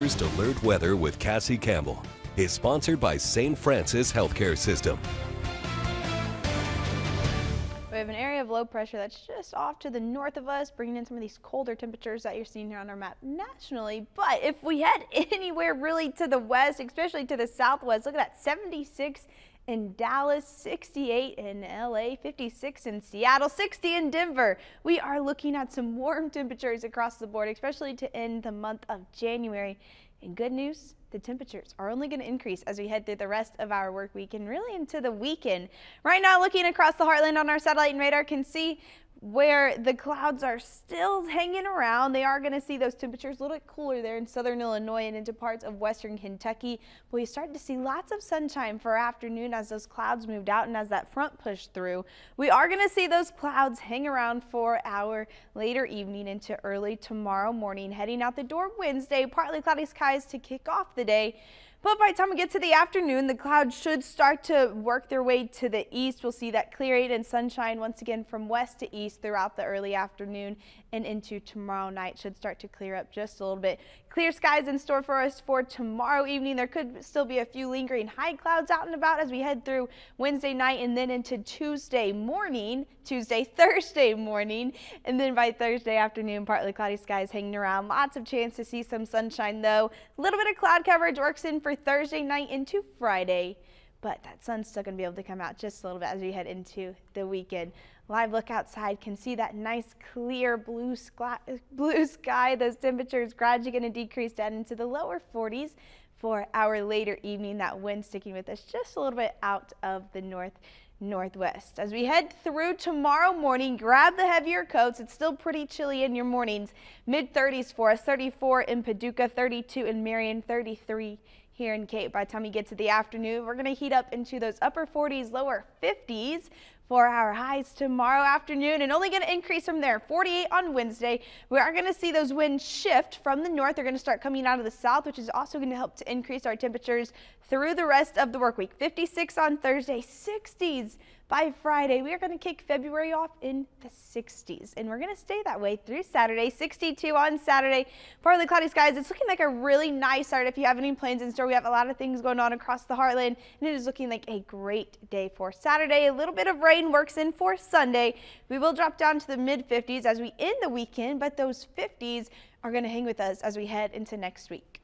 Here's Alert Weather with Cassie Campbell is sponsored by St. Francis Healthcare System. We have an area of low pressure that's just off to the north of us, bringing in some of these colder temperatures that you're seeing here on our map nationally. But if we head anywhere really to the west, especially to the southwest, look at that 76 in Dallas, 68 in LA, 56 in Seattle, 60 in Denver. We are looking at some warm temperatures across the board, especially to end the month of January. And good news, the temperatures are only going to increase as we head through the rest of our work week and really into the weekend. Right now, looking across the heartland on our satellite and radar can see where the clouds are still hanging around. They are going to see those temperatures a little bit cooler there in southern Illinois and into parts of western Kentucky. But we start to see lots of sunshine for afternoon as those clouds moved out and as that front pushed through. We are going to see those clouds hang around for our later evening into early tomorrow morning. Heading out the door Wednesday, partly cloudy skies to kick off the day. But by the time we get to the afternoon, the clouds should start to work their way to the east. We'll see that clear and sunshine once again from west to east throughout the early afternoon and into tomorrow night. Should start to clear up just a little bit. Clear skies in store for us for tomorrow evening. There could still be a few lingering high clouds out and about as we head through Wednesday night and then into Tuesday morning, Tuesday, Thursday morning, and then by Thursday afternoon, partly cloudy skies hanging around. Lots of chance to see some sunshine though. A little bit of cloud coverage works in for Thursday night into Friday, but that sun's still going to be able to come out just a little bit as we head into the weekend. Live look outside can see that nice clear blue sky. Blue sky. Those temperatures gradually going to decrease down into the lower 40s for our later evening. That wind sticking with us just a little bit out of the north northwest. As we head through tomorrow morning, grab the heavier coats. It's still pretty chilly in your mornings. Mid 30s for us, 34 in Paducah, 32 in Marion, 33 here in Cape. By the time you get to the afternoon, we're going to heat up into those upper 40s, lower 50s for our highs tomorrow afternoon and only going to increase from there 48 on Wednesday. We are going to see those winds shift from the north. They're going to start coming out of the south, which is also going to help to increase our temperatures through the rest of the work week. 56 on Thursday, 60s by Friday, we are going to kick February off in the 60s, and we're going to stay that way through Saturday. 62 on Saturday. Partly cloudy skies. It's looking like a really nice start if you have any plans in store. We have a lot of things going on across the heartland, and it is looking like a great day for Saturday. A little bit of rain works in for Sunday. We will drop down to the mid 50s as we end the weekend, but those 50s are going to hang with us as we head into next week.